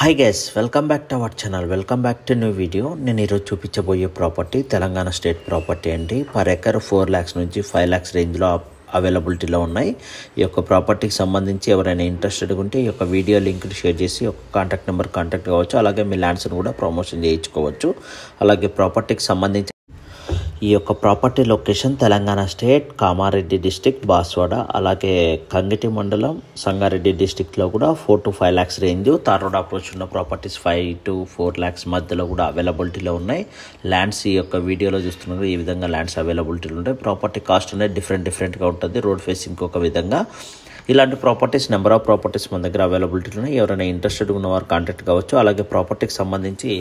Hi guys welcome back to our channel welcome back to new video నేను ఈరోజు చూపించబోయే property Telangana state property అండి. Per acre four lakhs నుంచి five lakhs రేంజ్లో అవైలబిలిటీలో ఉన్నాయి. ఈ యొక్క ప్రాపర్టీకి సంబంధించి ఎవరైనా ఇంట్రెస్టెడ్ ఉంటే ఈ యొక్క వీడియో లింక్ షేర్ చేసి ఒక కాంటాక్ట్ నెంబర్ కాంటాక్ట్ కావచ్చు. అలాగే మీ ల్యాండ్స్ని కూడా ప్రమోషన్ చేయించుకోవచ్చు. అలాగే ప్రాపర్టీకి సంబంధించి ఈ యొక్క property location Telangana state Kamareddy district Baswada అలాగే కంగిటి మండలం సంగారెడ్డి డిస్టిక్లో కూడా four to five lakhs range tar road approach ఉన్న properties five to four lakhs మధ్యలో కూడా అవైలబిలిటీలో ఉన్నాయి. ల్యాండ్స్ ఈ యొక్క వీడియోలో చూస్తున్నారు ఈ విధంగా ల్యాండ్స్ అవైలబిలిటీలు ఉంటాయి. ప్రాపర్టీ కాస్ట్ అనేది డిఫరెంట్ డిఫరెంట్గా ఉంటుంది. రోడ్ ఫేసింగ్ ఒక విధంగా. ఇలాంటి ప్రాపర్టీస్ నెంబర్ ఆఫ్ ప్రాపర్టీస్ మన దగ్గర అవైలబిలిటీలో ఉన్నాయి. ఎవరైనా ఇంట్రెస్టెడ్ ఉన్నవారు కాంటాక్ట్ కావచ్చు. అలాగే ప్రాపర్టీకి సంబంధించి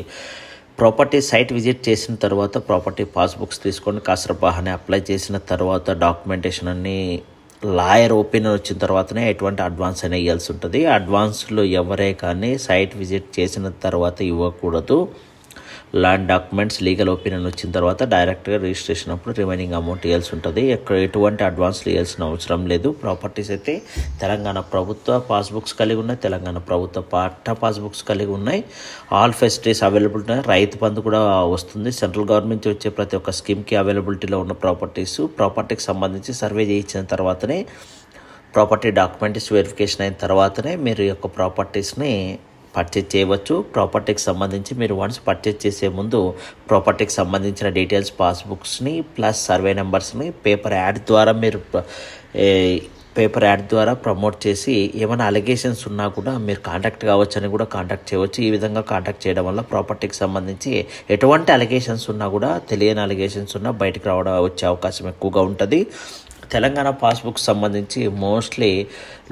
ప్రాపర్టీ సైట్ విజిట్ చేసిన తర్వాత ప్రాపర్టీ పాస్బుక్స్ తీసుకొని కాసరపు వాహనే అప్లై చేసిన తర్వాత డాక్యుమెంటేషన్ అన్ని లాయర్ ఒపీనియన్ వచ్చిన తర్వాతనే ఎటువంటి అడ్వాన్స్ అయినా ఇవ్వాల్సి ఉంటుంది. అడ్వాన్స్లో ఎవరే కానీ సైట్ విజిట్ చేసిన తర్వాత ఇవ్వకూడదు. ల్యాండ్ డాక్యుమెంట్స్ లీగల్ ఒపీనియన్ వచ్చిన తర్వాత డైరెక్ట్గా రిజిస్ట్రేషన్ అప్పుడు రిమైనింగ్ అమౌంట్ ఇవ్వాల్సి ఉంటుంది. ఎక్కడ ఎటువంటి అడ్వాన్స్లు ఇవ్వాల్సిన అవసరం లేదు. ప్రాపర్టీస్ అయితే తెలంగాణ ప్రభుత్వ పాస్బుక్స్ కలిగి ఉన్నాయి. తెలంగాణ ప్రభుత్వ పాఠ పాస్బుక్స్ కలిగి ఉన్నాయి. ఆల్ ఫెసిలిటీస్ అవైలబుల్ ఉన్నాయి. రైతు బంధు కూడా వస్తుంది. సెంట్రల్ గవర్నమెంట్ వచ్చే ప్రతి ఒక్క స్కీమ్కి అవైలబిలిటీలో ఉన్న ప్రాపర్టీస్ ప్రాపర్టీకి సంబంధించి సర్వే చేయించిన తర్వాతనే ప్రాపర్టీ డాక్యుమెంట్స్ వెరిఫికేషన్ అయిన తర్వాతనే మీరు యొక్క ప్రాపర్టీస్ని పర్చేజ్ చేయవచ్చు. ప్రాపర్టీకి సంబంధించి మీరు వన్స్ పర్చేజ్ చేసే ముందు ప్రాపర్టీకి సంబంధించిన డీటెయిల్స్ పాస్బుక్స్ని ప్లస్ సర్వే నెంబర్స్ని పేపర్ యాడ్ ద్వారా మీరు పేపర్ యాడ్ ద్వారా ప్రమోట్ చేసి ఏమైనా అలిగేషన్స్ ఉన్నా కూడా మీరు కాంటాక్ట్ కావచ్చు అని కూడా కాంటాక్ట్ చేయవచ్చు. ఈ విధంగా కాంటాక్ట్ చేయడం వల్ల ప్రాపర్టీకి సంబంధించి ఎటువంటి అలిగేషన్స్ ఉన్నా కూడా తెలియని అలిగేషన్స్ ఉన్నా బయటకు రావడం వచ్చే అవకాశం ఎక్కువగా ఉంటుంది. తెలంగాణ పాస్బుక్ సంబంధించి మోస్ట్లీ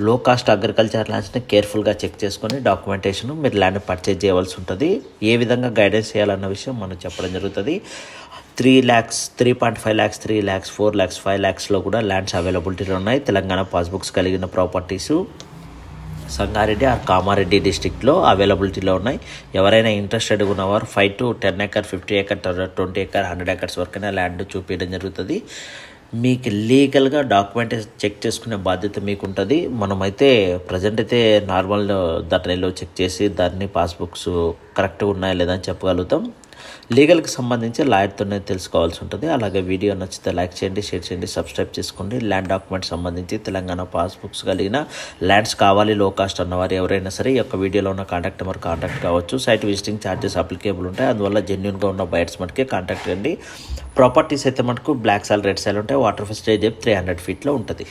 లో కాస్ట్ అగ్రికల్చర్ ల్యాండ్స్ని కేర్ఫుల్గా చెక్ చేసుకొని డాక్యుమెంటేషన్ మీరు ల్యాండ్ పర్చేజ్ చేయవలసి ఉంటుంది. ఏ విధంగా గైడెన్స్ చేయాలన్న విషయం మనం చెప్పడం జరుగుతుంది. Three lakhs three point five lakhs three lakhs four lakhs five ల్యాక్స్లో కూడా ల్యాండ్స్ అవైలబిలిటీలో ఉన్నాయి. తెలంగాణ పాస్బుక్స్ కలిగిన ప్రాపర్టీస్ సంగారెడ్డి ఆర్ కామారెడ్డి డిస్టిక్లో అవైలబిలిటీలో ఉన్నాయి. ఎవరైనా ఇంట్రెస్టెడ్ ఉన్నవారు five to ten acre fifty acre twenty acre hundred acres వరకైనా ల్యాండ్ చూపించడం జరుగుతుంది. మీకు లీగల్గా డాక్యుమెంట్ చెక్ చేసుకునే బాధ్యత మీకు ఉంటుంది మనమైతే ప్రజెంట్ అయితే నార్మల్ దాంట్లో చెక్ చేసి దాన్ని పాస్బుక్స్ కరెక్ట్గా ఉన్నాయా లేదా అని చెప్పగలుగుతాం. లీగల్కి సంబంధించి లాయర్తోనే తెలుసుకోవాల్సి ఉంటుంది. అలాగే వీడియో నచ్చితే లైక్ చేయండి షేర్ చేయండి సబ్స్క్రైబ్ చేసుకోండి. ల్యాండ్ డాక్యుమెంట్ సంబంధించి తెలంగాణ పాస్బుక్స్ కలిగిన ల్యాండ్స్ కావాలి లో కాస్ట్ అన్నవారు ఎవరైనా సరే ఈ యొక్క వీడియోలో ఉన్న కాంటాక్ట్ నెంబర్ కాంటాక్ట్ కావచ్చు. సైట్ విజిటింగ్ ఛార్జెస్ అప్లికేబుల్ ఉంటాయి. అందువల్ల జెన్యున్గా ఉన్న బయట్స్ మనకి కాంటాక్ట్ చేయండి. ప్రాపర్టీస్ అయితే మటుకు బ్లాక్ సాల్ రెడ్ సాల్ ఉంటాయి. వాటర్ ఫెసిలిటీ త్రీ హండ్రెడ్ ఫీట్లో ఉంటుంది.